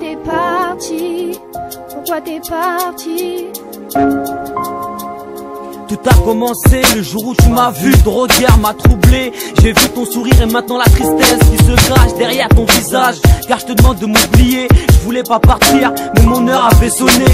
t'es parti Pourquoi t'es parti? Tout a commencé le jour où tu m'as vu, regard m'a troublé. J'ai vu ton sourire et maintenant la tristesse qui se cache derrière ton visage. Car je te demande de m'oublier, je voulais pas partir, mais mon heure avait sonné.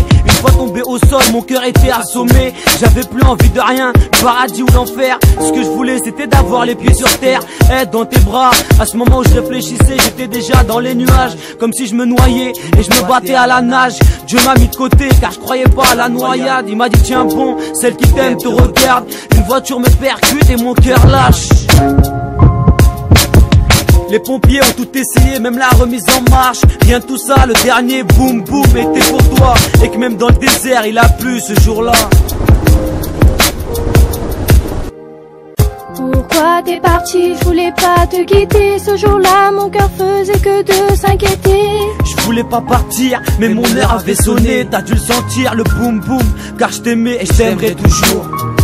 Fois tombé au sol, mon cœur était assommé. J'avais plus envie de rien, paradis ou l'enfer. Ce que je voulais c'était d'avoir les pieds sur terre, être dans tes bras. À ce moment où je réfléchissais, j'étais déjà dans les nuages, comme si je me noyais et je me battais à la nage. Dieu m'a mis de côté car je croyais pas à la noyade. Il m'a dit tiens bon, celle qui t'aime regarde Une voiture me percute et mon cœur lâche les pompiers ont tout essayé, même la remise en marche. Rien de tout ça, le dernier boum boum était pour toi. Et que même dans le désert il a plu ce jour-là. Pourquoi t'es parti? Je voulais pas te quitter Ce jour-là mon cœur faisait que de s'inquiéter. Je voulais pas partir mais mon heure avait sonné. T'as dû le sentir le boum boum. Car je t'aimais et je t'aimerai toujours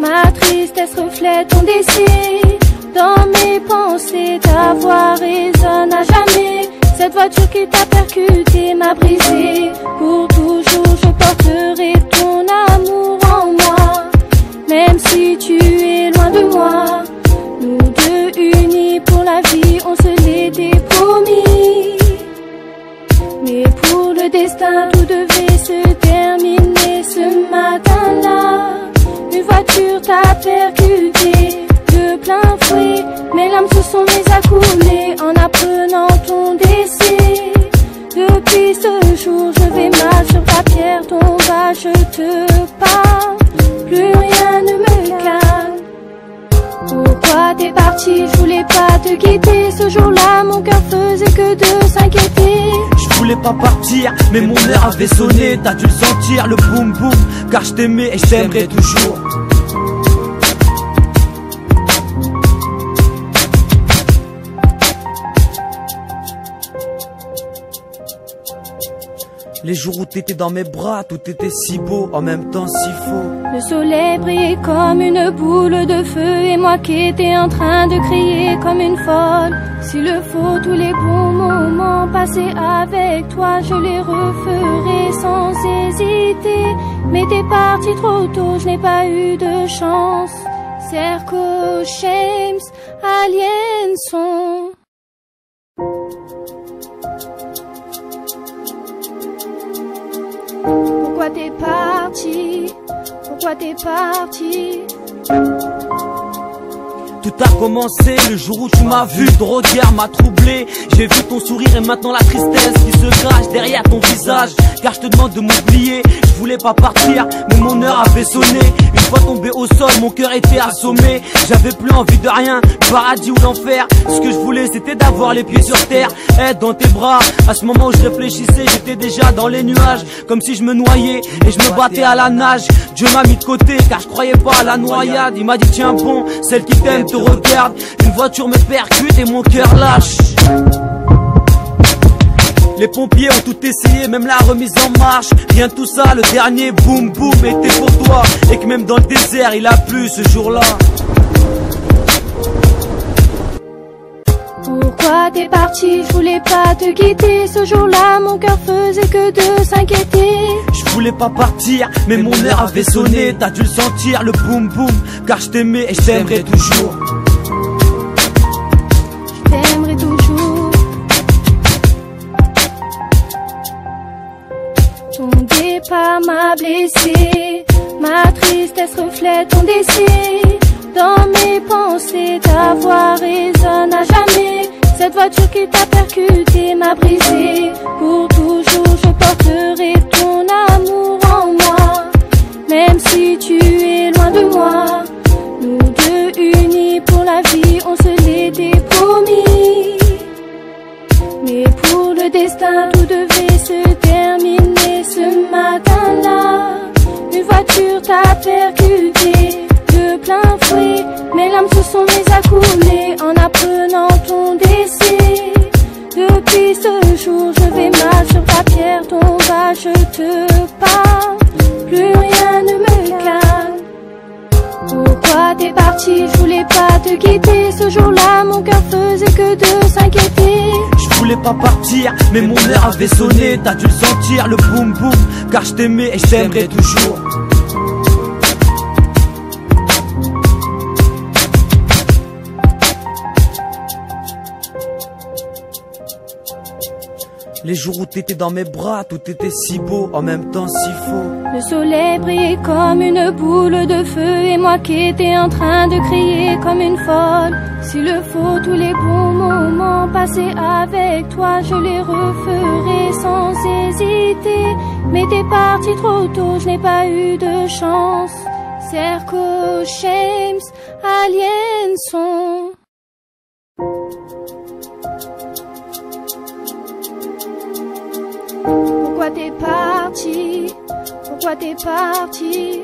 m'a tristesse reflète ton décès. Dans mes pensées, ta voix résonne à jamais. Cette voiture qui t'a percuté m'a brisé. Pour toujours, je porterai ton amour en moi. Même si tu es loin de moi, nous deux unis pour la vie, on se l'était promis. Mais pour le destin, t'a percuté de plein fouet. Mes larmes se sont mises à couler en apprenant ton décès. Depuis ce jour, je vais mal sur ta pierre tombale, je te parle. Plus rien ne me calme. Pourquoi t'es parti? Je voulais pas te quitter. Ce jour-là, mon cœur faisait que de s'inquiéter. Je voulais pas partir, mais mon heure avait sonné. T'as dû le sentir, le boum boum. Car je t'aimais et je toujours. Les jours où t'étais dans mes bras, tout était si beau, en même temps si faux. Le soleil brillait comme une boule de feu et moi qui étais en train de crier comme une folle. S'il le faut, tous les bons moments passés avec toi, je les referai sans hésiter. Mais t'es parti trop tôt, je n'ai pas eu de chance. Cerco, James, Alienson. T'es parti? Pourquoi t'es parti? Tout a commencé le jour où tu m'as vu, ton regard m'a troublé. J'ai vu ton sourire et maintenant la tristesse qui se cache derrière ton visage. Car je te demande de m'oublier, je voulais pas partir, mais mon heure avait sonné. Une fois tombé au sol, mon cœur était assommé. J'avais plus envie de rien, paradis ou l'enfer. Ce que je voulais c'était d'avoir les pieds sur terre, être dans tes bras. À ce moment où je réfléchissais, j'étais déjà dans les nuages, comme si je me noyais et je me battais à la nage. Dieu m'a mis de côté car je croyais pas à la noyade. Il m'a dit tiens bon, celle qui t'aime regarde Une voiture me percute et mon cœur lâche. Les pompiers ont tout essayé, même la remise en marche. Rien de tout ça, le dernier boum boum était pour toi. Et que même dans le désert il a plu ce jour-là t'es parti Je voulais pas te quitter Ce jour-là mon cœur faisait que de s'inquiéter Je voulais pas partir mais mon heure avait sonné T'as dû le sentir le boum boum Car je t'aimais et je t'aimerai toujours pas m'a blessé. Ma tristesse reflète ton décès. Dans mes pensées, jamais. Cette voiture qui t'a percuté m'a brisé. Pour toujours, je porterai ton amour en moi. Même si tu es loin de moi, nous deux unis pour la vie, on se l'était promis. Mais pour le destin, tout devait se terminer ce matin-là. Une voiture t'a percuté voulais pas te quitter. Ce jour-là mon cœur faisait que de s'inquiéter. Je voulais pas partir mais mon air avait sonné. T'as dû le sentir le boum boum. Car je t'aimais et je t'aimerai toujours. Les jours où t'étais dans mes bras, tout était si beau, en même temps si faux. Le soleil brillait comme une boule de feu et moi qui étais en train de crier comme une folle. S'il le faut, tous les bons moments passés avec toi, je les referai sans hésiter. Mais t'es parti trop tôt, je n'ai pas eu de chance. Cerco, James, Alienson. Pourquoi t'es parti Pourquoi t'es parti?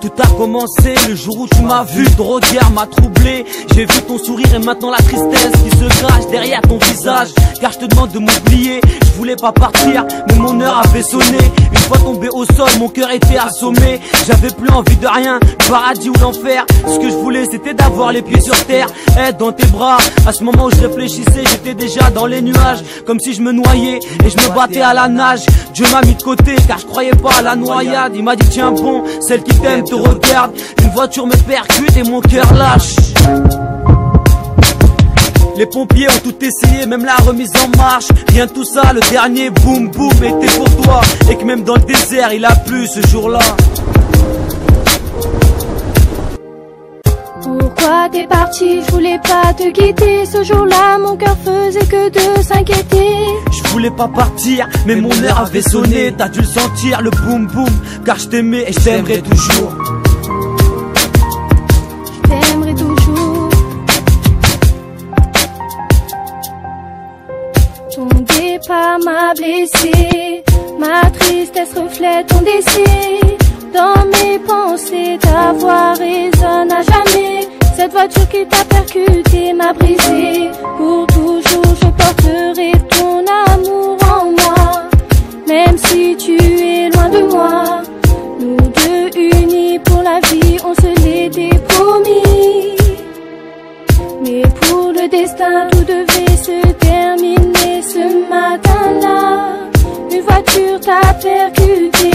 Tout a commencé le jour où tu m'as vu, drogueur m'a troublé. J'ai vu ton sourire et maintenant la tristesse qui se cache derrière ton visage. Car je te demande de m'oublier, je voulais pas partir, mais mon heure avait sonné. Une fois tombé au sol, mon cœur était assommé. J'avais plus envie de rien, paradis ou l'enfer. Ce que je voulais c'était d'avoir les pieds sur terre, être dans tes bras. À ce moment où je réfléchissais, j'étais déjà dans les nuages, comme si je me noyais et je me battais à la nage. Dieu m'a mis de côté car je croyais pas à la noyade. Il m'a dit tiens bon, celle qui t'aime regarde. Une voiture me percute et mon cœur lâche. Les pompiers ont tout essayé, même la remise en marche. Rien de tout ça, le dernier boum boum était pour toi. Et que même dans le désert, il a plu ce jour-là. Pourquoi t'es parti? Je voulais pas te quitter. Ce jour-là, mon cœur faisait que de s'inquiéter. Je voulais pas partir, mais mon heure avait sonné. T'as dû le sentir, le boum boum. Car je t'aimais et je t'aimerai toujours. M'a ma tristesse reflète ton décès. Dans mes pensées, ta voix résonne à jamais. Cette voiture qui t'a percuté m'a brisé. Pour toujours, je porterai ton amour en moi. Même si tu es loin de moi, nous deux unis pour la vie, on se l'était promis. Mais pour le destin, t'a percuté